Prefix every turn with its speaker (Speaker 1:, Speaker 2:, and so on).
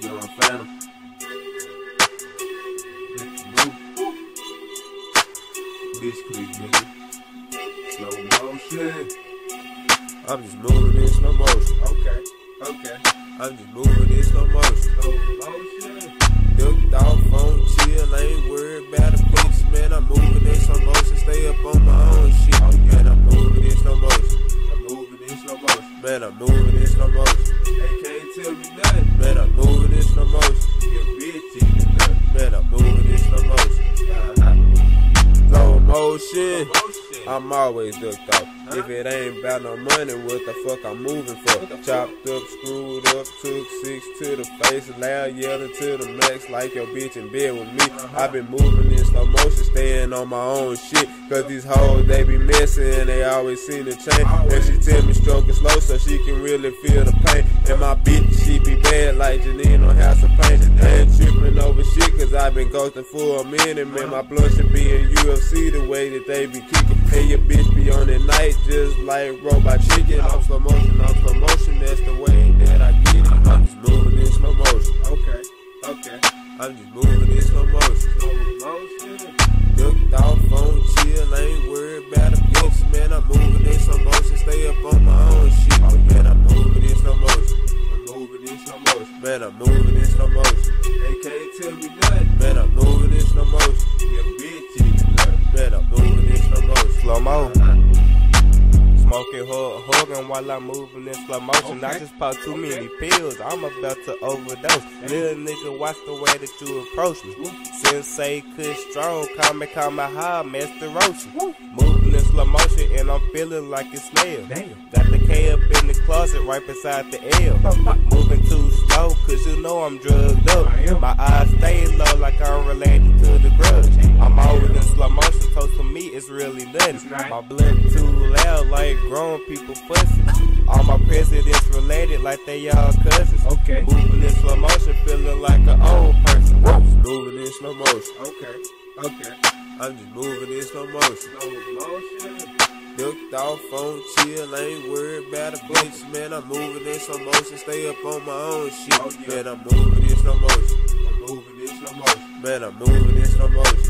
Speaker 1: Young Phantom. Bitch nigga. Slow motion.
Speaker 2: I'm just moving in slow motion.
Speaker 1: Okay, okay.
Speaker 2: I'm just moving in slow motion.
Speaker 1: Slow motion.
Speaker 2: Ducked off on chill, ain't worried about the bitch, man. I'm moving in slow motion, stay up on my own shit.
Speaker 1: Oh,
Speaker 2: man, I'm moving in slow motion. I'm moving in slow motion. Man, I'm moving in slow motion. Motion. I'm always ducked off. If it ain't about no money, what the fuck I'm moving for? Chopped up, screwed up, took six to the face, loud yelling to the max like your bitch in bed with me. i been moving in slow motion, staying on my own shit. Cause these hoes, they be messing and they always seem to change. And she tell me stroke it slow so she can really feel the pain. And my bitch, like Janine on House of Pain. I ain't tripping over shit cause i been ghosting for a minute. Man, my blood should be in UFC the way that they be kicking. And your bitch be on at night just like robot chicken. I'm slow motion, I'm slow motion, that's the way that I get it. I'm just moving in slow motion.
Speaker 1: Okay, okay.
Speaker 2: I'm just moving in slow motion.
Speaker 1: Slow motion.
Speaker 2: Ducked off on chill, ain't worried Man, I'm moving in slow motion.
Speaker 1: Can't tell me nothing.
Speaker 2: Man, I'm moving in slow motion.
Speaker 3: Hug, while I'm moving in slow motion. I just popped too many pills. I'm about to overdose. Little nigga, watch the way that you approach me. Sensei Kush strong, call me, call me high, Master Roshi. Moving in slow motion and I'm feeling like it's snail.
Speaker 1: Damn.
Speaker 3: Got the K up in the closet right beside the L. Moving too slow, cause you know I'm drugged up. My eyes stay low like I'm related to the grudge. Really My blood too loud like grown people fussing. All my presidents related like they all cousins.
Speaker 1: Okay.
Speaker 3: Moving in slow motion, feeling like an old person.
Speaker 2: Moving in slow motion.
Speaker 1: Okay, okay.
Speaker 2: I'm just moving in slow motion.
Speaker 1: Slow motion.
Speaker 2: Ducked off on chill, ain't worried about a bitch, man. I'm moving in slow motion, stay up on my own shit.
Speaker 1: Oh.
Speaker 2: Man, I'm moving in slow motion.
Speaker 1: I'm moving in slow motion.
Speaker 2: Man, I'm moving in slow motion.